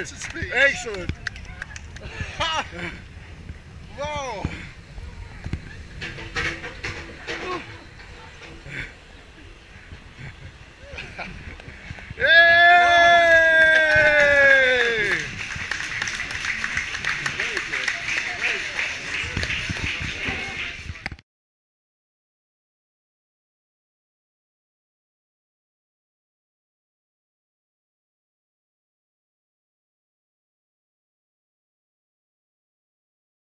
is. Excellent. wow.